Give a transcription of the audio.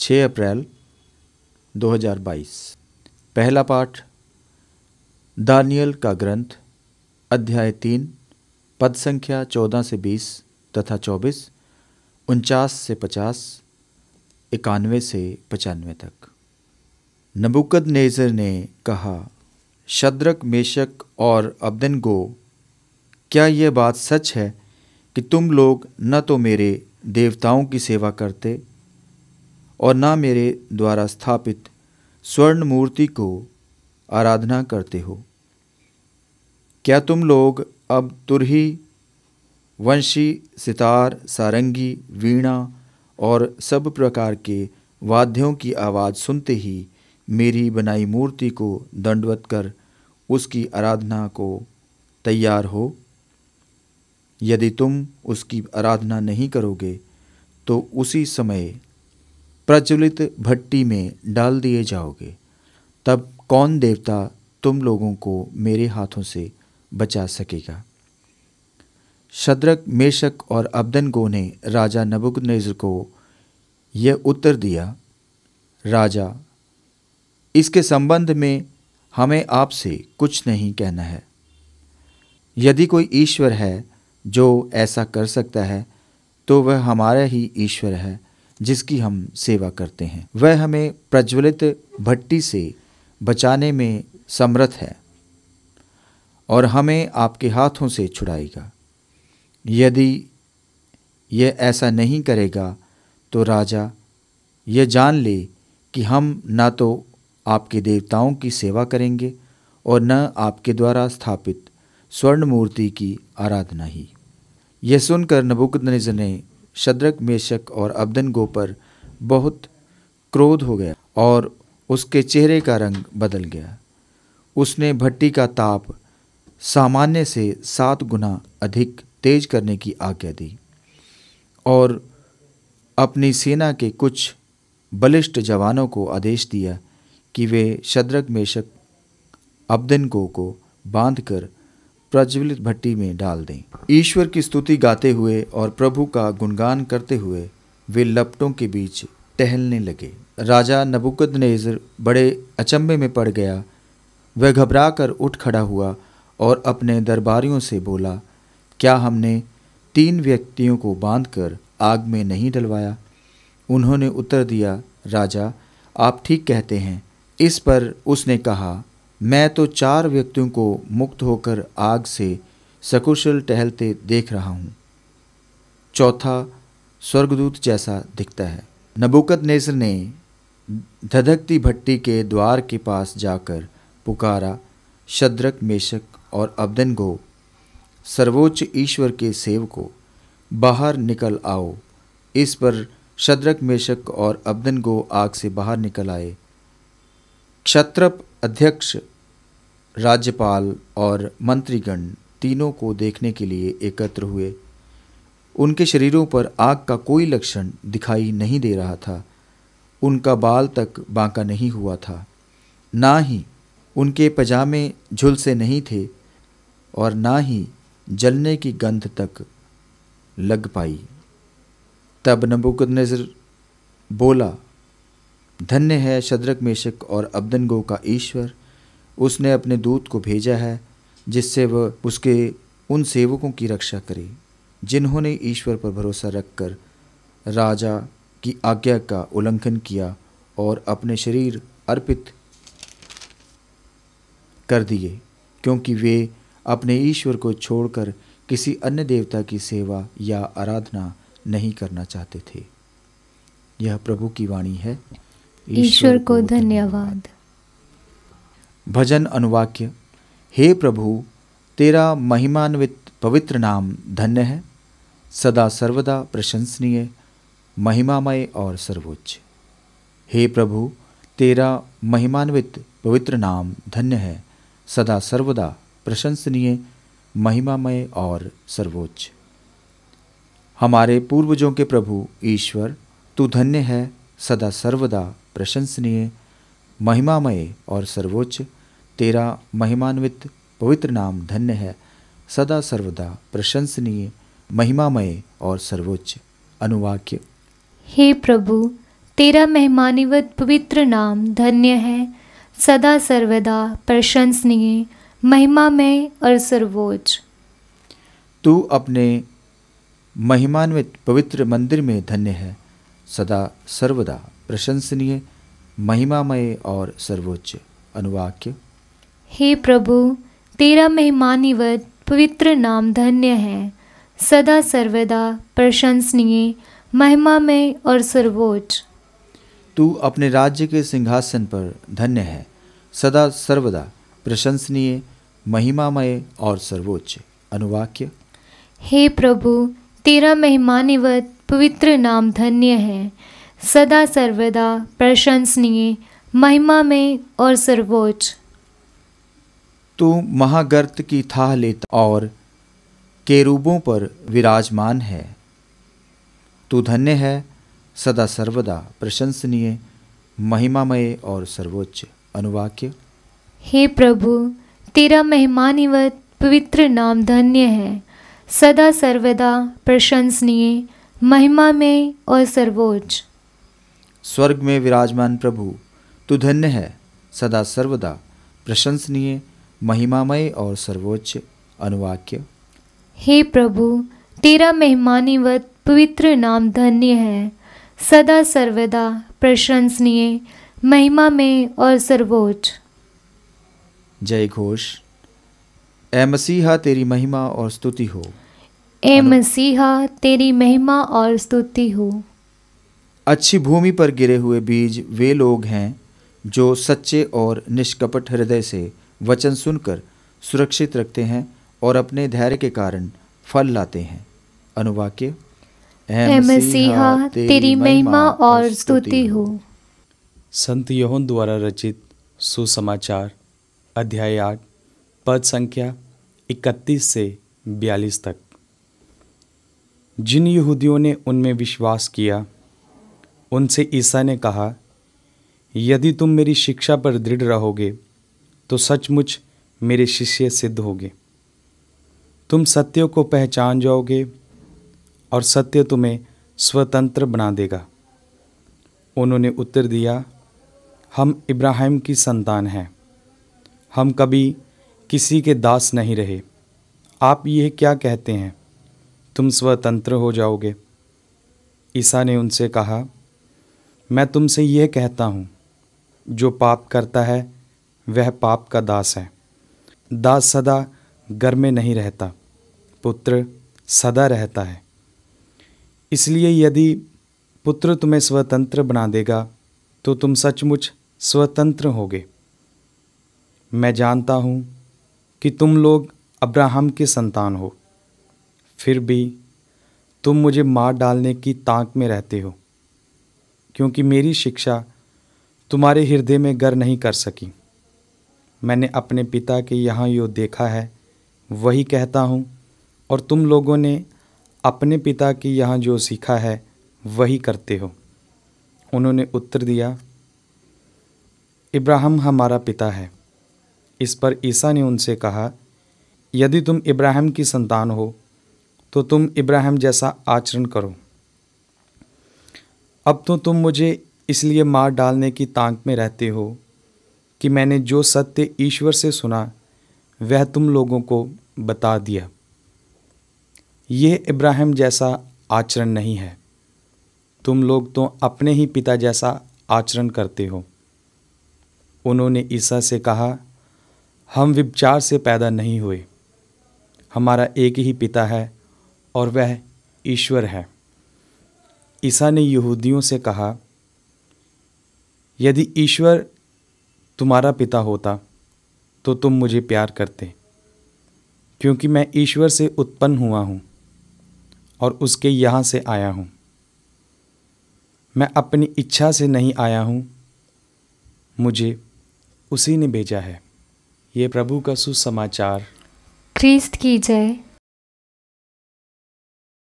6 अप्रैल 2022 पहला पाठ, दानियल का ग्रंथ, अध्याय तीन पद संख्या चौदह से बीस तथा चौबीस, उनचास से पचास, इक्यानवे से पचानवे तक। नबुकद नेज़र ने कहा, शद्रक, मेशक और अब्दन गो क्या यह बात सच है कि तुम लोग न तो मेरे देवताओं की सेवा करते और ना मेरे द्वारा स्थापित स्वर्ण मूर्ति को आराधना करते हो। क्या तुम लोग अब तुरही, वंशी, सितार, सारंगी, वीणा और सब प्रकार के वाद्यों की आवाज़ सुनते ही मेरी बनाई मूर्ति को दंडवत कर उसकी आराधना को तैयार हो। यदि तुम उसकी आराधना नहीं करोगे तो उसी समय प्रज्वलित भट्टी में डाल दिए जाओगे, तब कौन देवता तुम लोगों को मेरे हाथों से बचा सकेगा? शद्रक, मेशक और अब्दन गो ने राजा नबुकनेज़र को यह उत्तर दिया, राजा, इसके संबंध में हमें आपसे कुछ नहीं कहना है। यदि कोई ईश्वर है जो ऐसा कर सकता है तो वह हमारा ही ईश्वर है। जिसकी हम सेवा करते हैं। वह हमें प्रज्वलित भट्टी से बचाने में समर्थ है और हमें आपके हाथों से छुड़ाएगा। यदि यह ऐसा नहीं करेगा तो राजा यह जान ले कि हम ना तो आपके देवताओं की सेवा करेंगे और न आपके द्वारा स्थापित स्वर्ण मूर्ति की आराधना ही। यह सुनकर नबुकदनेज़र ने शद्रक, मेशक और अब्दन गो पर बहुत क्रोध हो गया और उसके चेहरे का रंग बदल गया। उसने भट्टी का ताप सामान्य से सात गुना अधिक तेज करने की आज्ञा दी और अपनी सेना के कुछ बलिष्ठ जवानों को आदेश दिया कि वे शद्रक, मेशक, अब्दन गो को बांधकर प्रज्वलित भट्टी में डाल दें। ईश्वर की स्तुति गाते हुए और प्रभु का गुणगान करते हुए वे लपटों के बीच टहलने लगे। राजा नबुकदनेज़र बड़े अचंभे में पड़ गया। वह घबरा कर उठ खड़ा हुआ और अपने दरबारियों से बोला, क्या हमने तीन व्यक्तियों को बांधकर आग में नहीं डलवाया? उन्होंने उत्तर दिया, राजा, आप ठीक कहते हैं। इस पर उसने कहा मैं तो चार व्यक्तियों को मुक्त होकर आग से सकुशल टहलते देख रहा हूँ। चौथा स्वर्गदूत जैसा दिखता है। नबुकत नेसर ने धधकती भट्टी के द्वार के पास जाकर पुकारा, शद्रक, मेशक और अब्दन गो सर्वोच्च ईश्वर के सेव को बाहर निकल आओ। इस पर शद्रक, मेशक और अब्दन गो आग से बाहर निकल आए। क्षत्रप अध्यक्ष, राज्यपाल और मंत्रीगण तीनों को देखने के लिए एकत्र हुए। उनके शरीरों पर आग का कोई लक्षण दिखाई नहीं दे रहा था। उनका बाल तक बांका नहीं हुआ था। ना ही उनके पजामे झुलसे नहीं थे और ना ही जलने की गंध तक लग पाई। तब नबुकदनेज़र बोला धन्य है शद्रक, मेशक और अब्दनगो का ईश्वर। उसने अपने दूत को भेजा है, जिससे वह उसके उन सेवकों की रक्षा करे, जिन्होंने ईश्वर पर भरोसा रखकर राजा की आज्ञा का उल्लंघन किया और अपने शरीर अर्पित कर दिए, क्योंकि वे अपने ईश्वर को छोड़कर किसी अन्य देवता की सेवा या आराधना नहीं करना चाहते थे। यह प्रभु की वाणी है। ईश्वर को धन्यवाद। भजन अनुवाक्य हे प्रभु तेरा महिमान्वित पवित्र नाम धन्य है सदा सर्वदा प्रशंसनीय महिमामय और सर्वोच्च। हे प्रभु तेरा महिमान्वित पवित्र नाम धन्य है सदा सर्वदा प्रशंसनीय महिमामय और सर्वोच्च। हमारे पूर्वजों के प्रभु ईश्वर तू धन्य है सदा सर्वदा प्रशंसनीय महिमामय और सर्वोच्च। तेरा महिमान्वित पवित्र नाम धन्य है। सदा सर्वदा प्रशंसनीय महिमामय और सर्वोच्च। अनुवाक्य। हे प्रभु तेरा महिमानिवत पवित्र नाम धन्य है। सदा सर्वदा प्रशंसनीय महिमा में और सर्वोच्च। तू अपने महिमान्वित पवित्र मंदिर में धन्य है। सदा सर्वदा प्रशंसनीय महिमामय और सर्वोच्च अनुवाक्य। हे प्रभु तेरा महिमानिवत पवित्र नाम धन्य है। सदा सर्वदा प्रशंसनीय महिमा में और सर्वोच्च। तू अपने राज्य के सिंहासन पर धन्य है। सदा सर्वदा प्रशंसनीय महिमामय और सर्वोच्च अनुवाक्य। हे प्रभु तेरा महिमानिवत पवित्र नाम धन्य है। सदा सर्वदा प्रशंसनीय महिमा में और सर्वोच्च। तू महागर्त की थाह लेता और केरूबों पर विराजमान है। तू धन्य है सदा सर्वदा प्रशंसनीय महिमामय और सर्वोच्च। अनुवाक्य। हे प्रभु तेरा महिमानिवत पवित्र नाम धन्य है। सदा सर्वदा प्रशंसनीय महिमा में और सर्वोच्च। स्वर्ग में विराजमान प्रभु तू धन्य है सदा सर्वदा प्रशंसनीय महिमामय और सर्वोच्च अनुवाक्य। हे प्रभु तेरा महिमानिवत पवित्र नाम धन्य है सदा सर्वदा प्रशंसनीय महिमा में और सर्वोच्च। जय घोष। ए मसीहा तेरी महिमा और स्तुति हो। ए मसीहा तेरी महिमा और स्तुति हो। अच्छी भूमि पर गिरे हुए बीज वे लोग हैं जो सच्चे और निष्कपट हृदय से वचन सुनकर सुरक्षित रखते हैं और अपने धैर्य के कारण फल लाते हैं। अनुवाक्य मसीहा तेरी महिमा और स्तुति हो। संत योहन द्वारा रचित सुसमाचार अध्याय आठ पद संख्या इकतीस से बयालीस तक। जिन यहूदियों ने उनमें विश्वास किया, उनसे ईसा ने कहा, यदि तुम मेरी शिक्षा पर दृढ़ रहोगे तो सचमुच मेरे शिष्य सिद्ध होगे। तुम सत्य को पहचान जाओगे और सत्य तुम्हें स्वतंत्र बना देगा। उन्होंने उत्तर दिया, हम इब्राहिम की संतान हैं। हम कभी किसी के दास नहीं रहे। आप यह क्या कहते हैं? तुम स्वतंत्र हो जाओगे। ईसा ने उनसे कहा, मैं तुमसे यह कहता हूँ, जो पाप करता है, वह पाप का दास है। दास सदा घर में नहीं रहता, पुत्र सदा रहता है। इसलिए यदि पुत्र तुम्हें स्वतंत्र बना देगा तो तुम सचमुच स्वतंत्र होगे। मैं जानता हूँ कि तुम लोग अब्राहम के संतान हो। फिर भी तुम मुझे मार डालने की ताक में रहते हो, क्योंकि मेरी शिक्षा तुम्हारे हृदय में गर नहीं कर सकी। मैंने अपने पिता के यहाँ यो देखा है, वही कहता हूँ, और तुम लोगों ने अपने पिता के यहाँ जो सीखा है, वही करते हो। उन्होंने उत्तर दिया, इब्राहिम हमारा पिता है। इस पर ईसा ने उनसे कहा, यदि तुम इब्राहिम की संतान हो तो तुम इब्राहिम जैसा आचरण करो। अब तो तुम मुझे इसलिए मार डालने की तांक में रहते हो कि मैंने जो सत्य ईश्वर से सुना, वह तुम लोगों को बता दिया। ये इब्राहिम जैसा आचरण नहीं है। तुम लोग तो अपने ही पिता जैसा आचरण करते हो। उन्होंने ईसा से कहा, हम विचार से पैदा नहीं हुए। हमारा एक ही पिता है और वह ईश्वर है। ईसा ने यहूदियों से कहा, यदि ईश्वर तुम्हारा पिता होता तो तुम मुझे प्यार करते, क्योंकि मैं ईश्वर से उत्पन्न हुआ हूँ और उसके यहाँ से आया हूँ। मैं अपनी इच्छा से नहीं आया हूँ, मुझे उसी ने भेजा है। ये प्रभु का सुसमाचार। ख्रीस्त की जय।